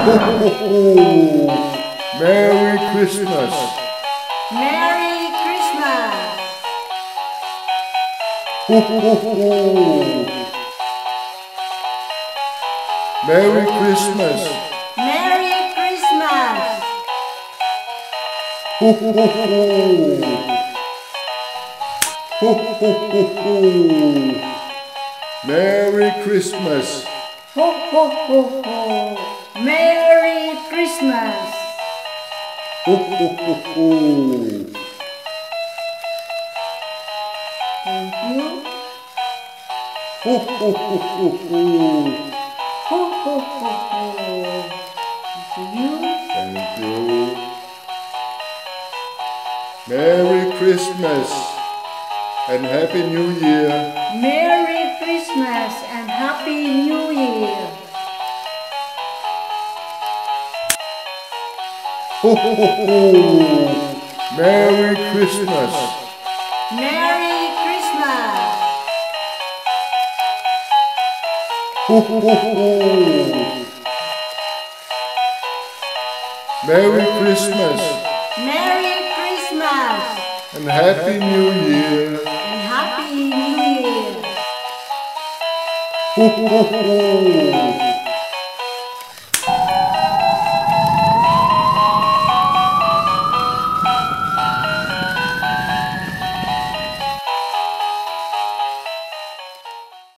Ho, ho, ho. Merry Christmas. Merry Christmas. Ho. Merry Christmas. Merry Christmas. Ho. Merry Christmas. Ho ho ho ho. Merry Christmas. Ho, ho, ho, ho. Thank you. Ho, ho, ho, ho, ho. Ho ho ho ho. Thank you. Thank you. Merry Christmas and Happy New Year. Merry Ho, ho, ho. Merry Christmas. Merry Christmas. Ho, ho, ho. Merry Christmas Merry Christmas and Happy New Year. and Happy New Year. Ho, ho, ho.